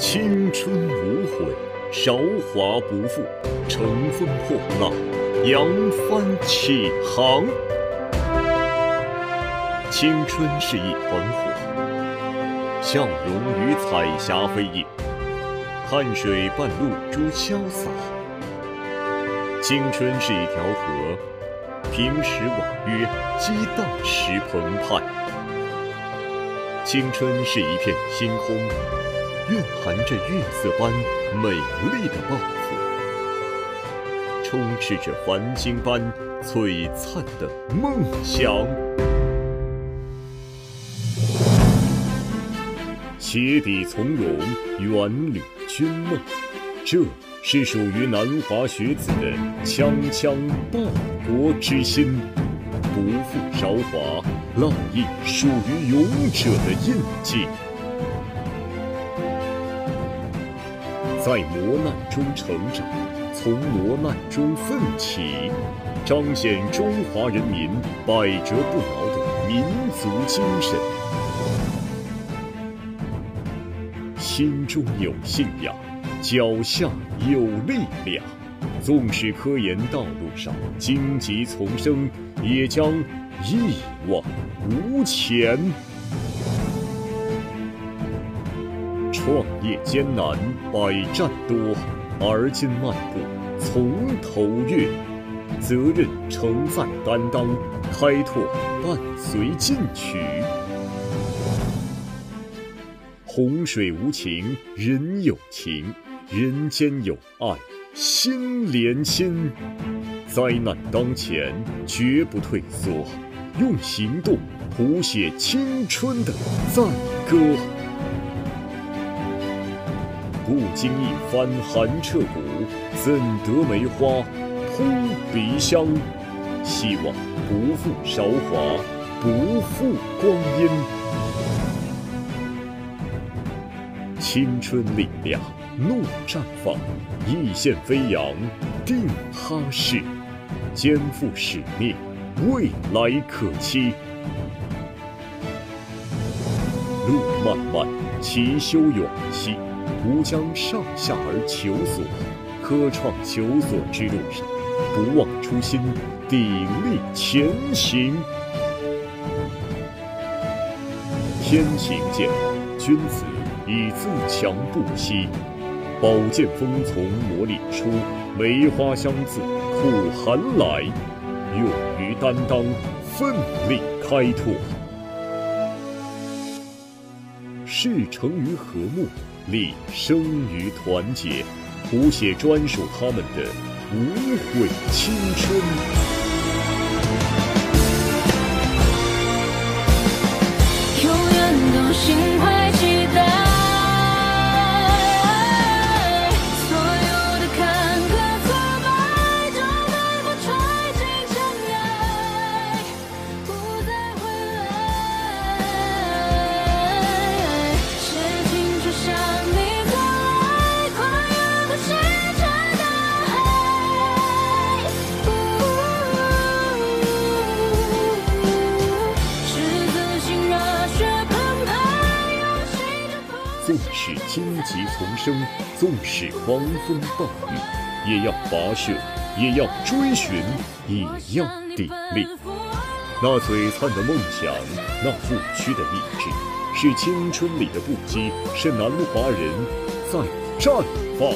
青春无悔，韶华不负，乘风破浪，扬帆起航。青春是一团火，笑容与彩霞飞映，汗水半露诸潇洒。青春是一条河，平时婉约，激荡时澎湃。青春是一片星空，蕴含着月色般美丽的抱负，充斥着繁星般璀璨的梦想。携笔从容，远旅君梦，这是属于南华学子的锵锵报国之心。不负韶华，烙印属于勇者的印记。在磨难中成长，从磨难中奋起，彰显中华人民百折不挠的民族精神。心中有信仰，脚下有力量。纵使科研道路上荆棘丛生，也将一往无前。创业艰难，百战多，而今迈步从头越。责任、承载、担当，开拓伴随进取。洪水无情，人有情，人间有爱。心连心，灾难当前，绝不退缩，用行动谱写青春的赞歌。不经一番寒彻骨，怎得梅花扑鼻香？希望不负韶华，不负光阴，青春力量。怒绽放，一线飞扬，定哈市，肩负使命，未来可期。路漫漫，其修远兮，吾将上下而求索。科创求索之路上，不忘初心，砥砺前行。天行健，君子以自强不息。宝剑锋从磨砺出，梅花香自苦寒来。勇于担当，奋力开拓。事成于和睦，立生于团结，谱写专属他们的无悔青春。是荆棘丛生，纵使狂风暴雨，也要跋涉，也要追寻，也要砥砺。那璀璨的梦想，那不屈的意志，是青春里的不羁，是南华人在绽放。